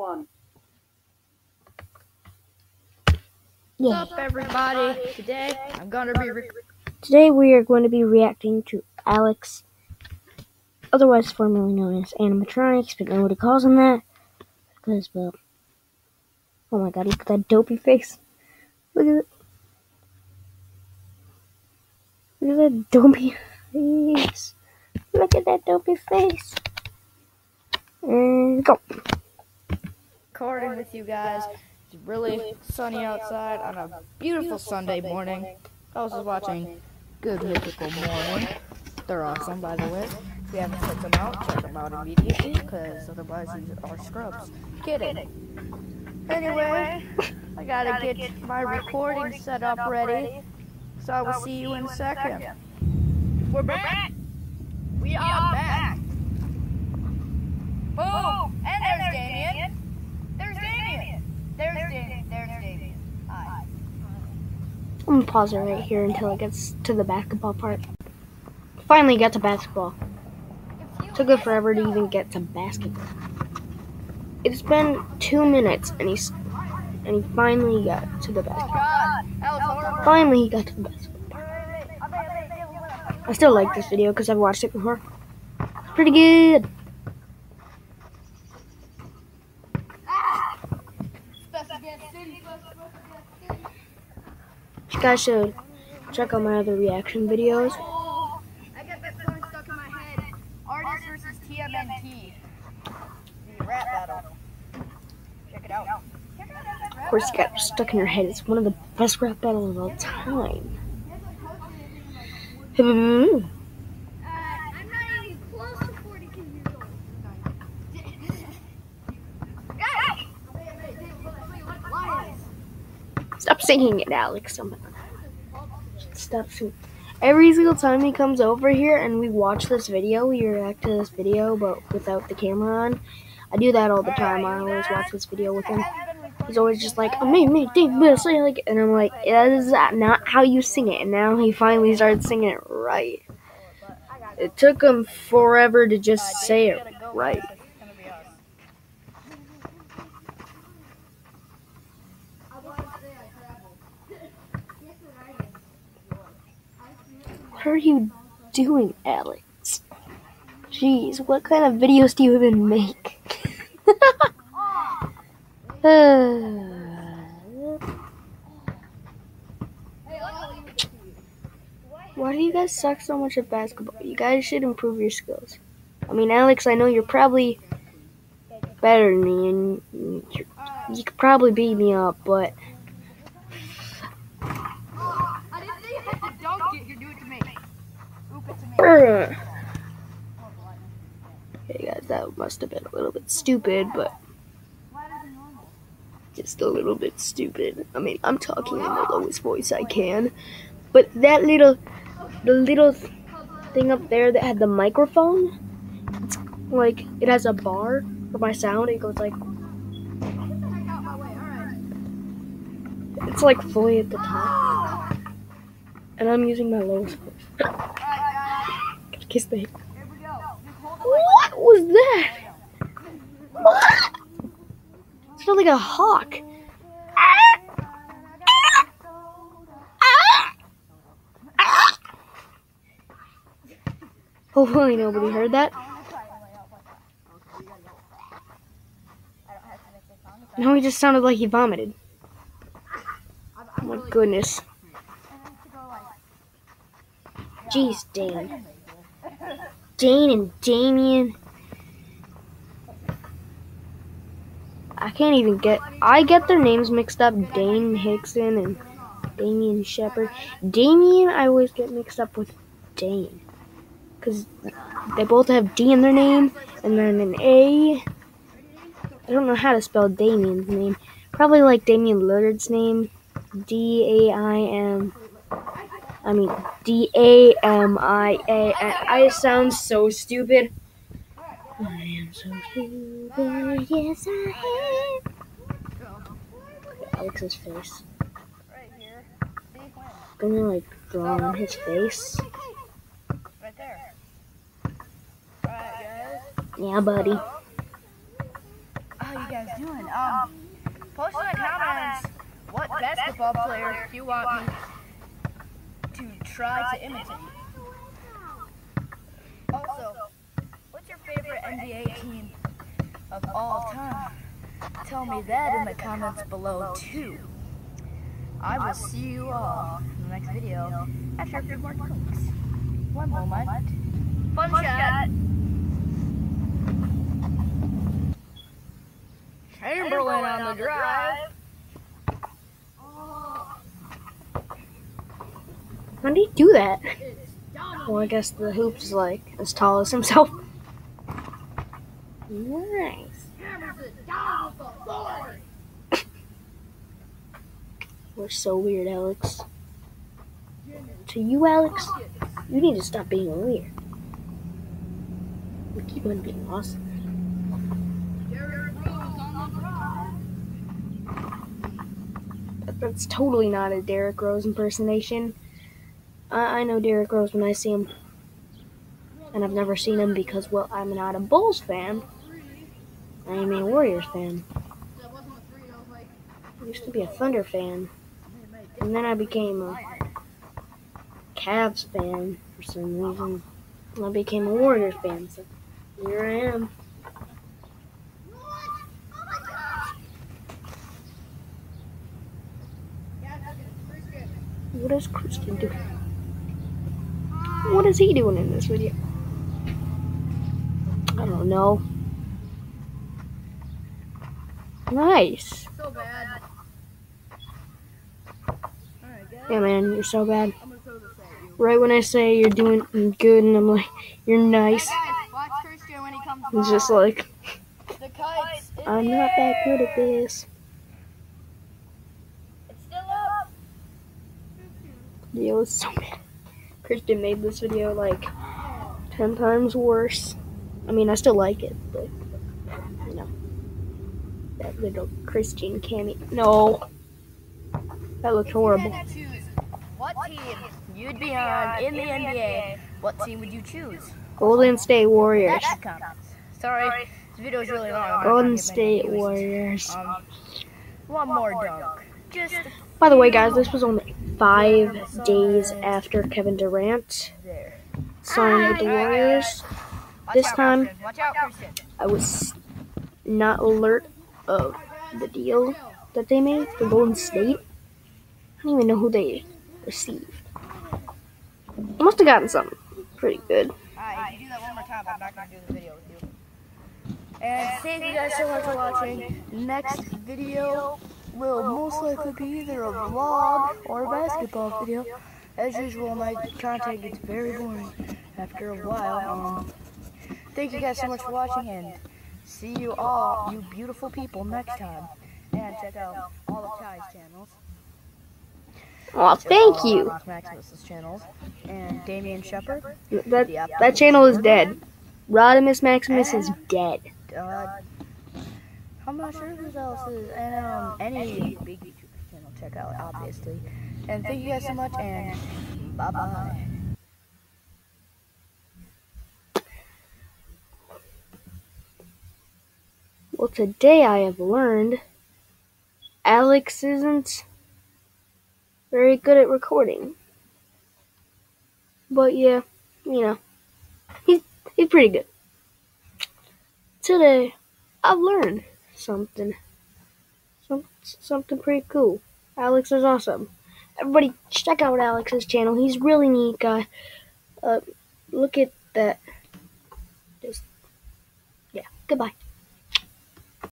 one. Yeah. What's up, everybody? Today I'm gonna be re- Today we are going to be reacting to Alex, otherwise formerly known as animatronics, but nobody calls him that because, well, oh my god, look at that dopey face. Look at it. Look at that dopey face. Look at that dopey face. And go. Recording with you guys. It's really sunny outside on a beautiful Sunday morning. I was just watching Good Mythical Morning. They're awesome, by the way. If you haven't checked them out, check them out immediately, because otherwise these are scrubs. Kidding. Anyway, I gotta get my recording set up ready, so I will see you in a second. We're back! We are back! Boom! And there's Damien! There's Damien! There's Damien! There's Damien. Hi. I'm gonna pause it right here until it gets to the basketball part. Finally got to basketball. Took it forever to even get to basketball. It's been two minutes and he's and he finally got to the basketball. Finally he got to the basketball. I still like this video because I've watched it before. Pretty good. You guys should check out my other reaction videos. I got that song stuck in my head. Artist versus TMNT. The rap battle. Check it out. Of course, you got stuck in your head. It's one of the best rap battles of all time. I'm not even close to 42 years old. Stop singing it, Alex. Oh Stop singing. Every single time he comes over here and we watch this video, we react to this video, but without the camera on. I do that all the time. I always watch this video with him. He's always just like, oh, "I made me think this," like, and I'm like, "Is that not how you sing it?" And now he finally started singing it right. It took him forever to just say it right. What are you doing, Alex? Jeez, what kind of videos do you even make? Why do you guys suck so much at basketball? You guys should improve your skills. I mean, Alex, I know you're probably better than me, and you could probably beat me up, but Hey guys, that must have been a little bit stupid, but just a little bit stupid. I mean, I'm talking in the lowest voice I can, but that little, the little thing up there that had the microphone, it's like it has a bar for my sound. It goes like, it's like fully at the top, and I'm using my lowest voice. Kiss the. What was that? What? It sounded like a hawk. Hopefully nobody heard that. No, he just sounded like he vomited. Oh my goodness. Jeez, Dane. Dane and Damien. I can't even get. I get their names mixed up. Dane Hickson and Damien Shepard. Damien, I always get mixed up with Dane. Because they both have D in their name and then an A. I don't know how to spell Damien's name. Probably like Damian Lillard's name. D A I M. I mean, D A M I A. I sound so stupid. I am so stupid. Yes, I am. Alex's face. Right here. Gonna like draw on his face. Right there. Alright, guys. Yeah, buddy. Oh, you guys doing? Um, post in the comments what basketball player you want me try to imitate. Also, what's your favorite NBA team of all time? Tell me that in the comments below too. I will see you all in the next video after a few more clicks. One moment. Fun shot. Chamberlain on the drive. How do you do that? Well, I guess the hoop's is like as tall as himself. Nice. We're so weird, Alex. To you, Alex, you need to stop being weird. We keep on being awesome. That's totally not a Derrick Rose impersonation. I, I know Derrick Rose when I see him. And I've never seen him because, well, I'm not a Bulls fan. I am a Warriors fan. I used to be a Thunder fan. And then I became a Cavs fan for some reason. I became a Warriors fan, so here I am. What is Christian doing? What is he doing in this video? I don't know. Nice. So bad. Yeah, man, you're so bad. I'm gonna throw this at you. Right when I say you're doing good, and I'm like, you're nice. Guys, watch Christian when he comes It's just like, the kites. I'm not that good at this. It's still up. Video is so bad. Christian made this video like 10 times worse. I mean, I still like it, but, you know. That little Christian cameo. No. That looked horrible. You had to choose what team you'd be on in the NBA. What team would you choose? Golden State Warriors. That's the. Sorry, this video is really long. Golden gonna get many State. Warriors. Um, one more dunk. Just By the way, guys, this was only five days after Kevin Durant signed with the Warriors. This time- Christian. Watch out, Christian. I was not alert of the deal that they made for Golden State. I don't even know who they received. They must have gotten something pretty good. Alright, if you do that one more time, I'm not gonna do the video with you. And thank you guys so much for watching. Next video will most likely be either a vlog or a basketball video. As usual, my content gets very boring after a while. Um, thank you guys so much for watching, and see you all, you beautiful people, next time. And check out all of Ty's channels. Aw, thank you. Rock Maximus's channels. And Damian Shepard. That that channel is dead. Rodimus Maximus is dead. uh, I'm not sure who else is, and um, any big YouTuber channel check out, obviously. And thank you guys so much, and bye bye. Well, today I have learned Alex isn't very good at recording. But yeah, you know, he's he's pretty good. Today, I've learned something, some something pretty cool. Alex is awesome. Everybody, check out Alex's channel. He's really neat guy. Uh, look at that. Just yeah. Goodbye.